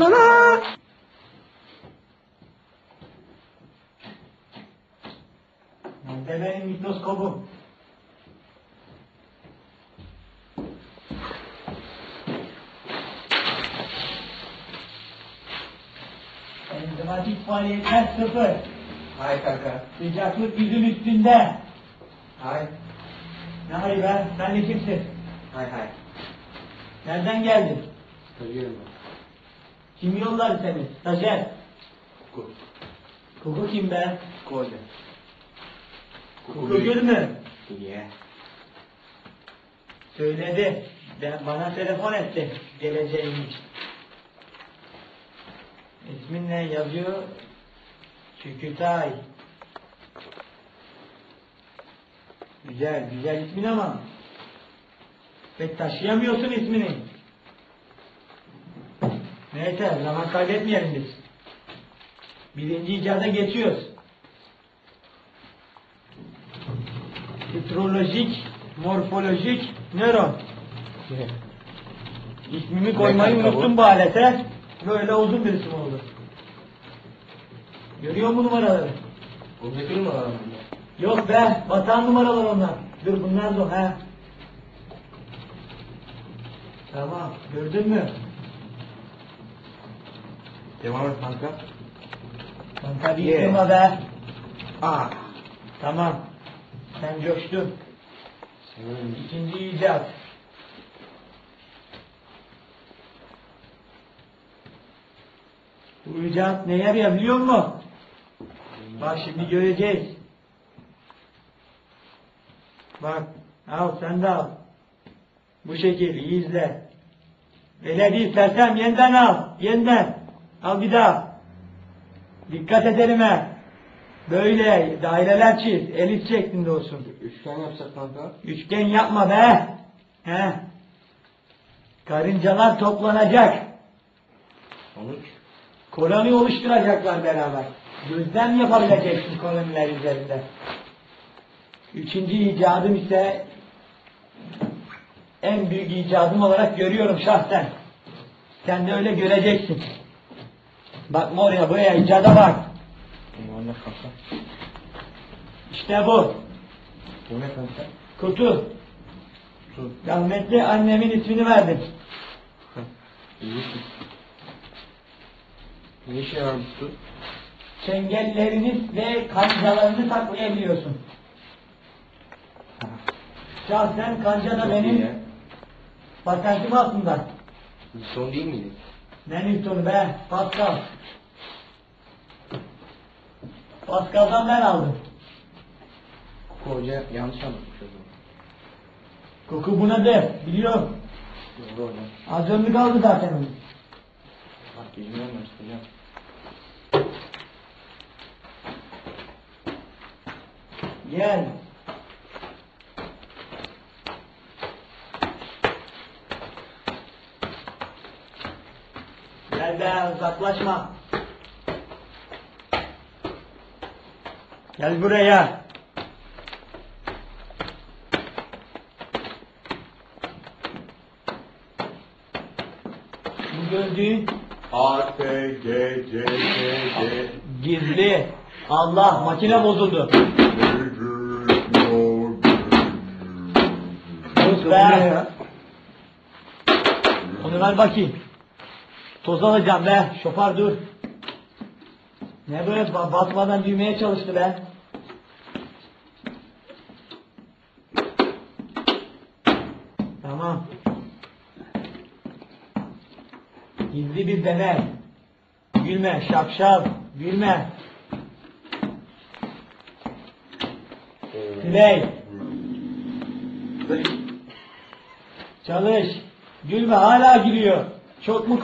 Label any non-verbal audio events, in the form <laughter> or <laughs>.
la Mendele'nin mikroskobu. Enzimatik faaliyetler sıfır. Hay kaka. Sıcaklık yüzün üstünde. Hay. Ne hay be? Sen de kimsin? Hay hay. Nereden geldin? Söylüyorum. Kim yolladı seni? Stajyer. Koku. Koku kim be? Koku. Koku gül mü? Niye? Söyledi. Ben, bana telefon etti. Geleceğini. İsmin ne yazıyor? Çükütay. Güzel, güzel ismin ama pek taşıyamıyorsun ismini. Neyse, zaman kaybetmeyelim biz. Birinci icada geçiyoruz. Hidrolojik, morfolojik, nöron. İsmimi koymayı unuttum bu alete. Böyle uzun bir isim oldu. Görüyor musun numaraları? Buradaki numaralar mı? Yok be, vatan numaraları onlar. Dur bunlar da he. Tamam, gördün mü? Devam et kanka. Ben tabii Yeah. yıkılma be. Aa. Tamam. Sen coştun. Senin İkinci icat. Bu icat ne yarıyor biliyor musun? Bak şimdi göreceğiz. Bak al sen de al. Bu şekil izle. Öyle değil sersem yeniden al. Yeniden. Al bir daha. Dikkat edelim he. Böyle daireler çiz. Elit şeklinde olsun. üçgen yapsak kanka. Üçgen yapma be. He. Karıncalar toplanacak. Sonuç. Koloni oluşturacaklar beraber. Gözlem yapabileceksin koloniler üzerinde. Üçüncü icadım ise en büyük icadım olarak görüyorum şahsen. Sen de öyle göreceksin. Bakma oraya buraya icada bak. İşte bu. Bu ne kanka? Kutu. Su. Rahmetli annemin ismini verdim. <laughs> Ne işe yarar bu su? Çengellerini ve kancalarını saklayabiliyorsun. <laughs> Şahsen kanca da benim patentim aslında. Son değil miydi? Newton be, Pascal. Pascal'dan ben aldım. Koku hoca yanlış anlatmış o zaman. Koku buna de, biliyorum. Doğru hocam. Az ömrü kaldı zaten onun. Bak yüzünden mi hocam? Gel. Gel be, uzaklaşma. Gel buraya. Bu gördüğün A, T, G, C, K, D. gizli. Allah makine bozuldu. Sus be. Onu ver bakayım. Toz alacağım be. Şoför dur. Ne böyle ba- batmadan düğmeye çalıştı be. Tamam. Gizli bir deney. Gülme şapşal. Gülme. Play. Çalış. Gülme hala gülüyor. Çok mu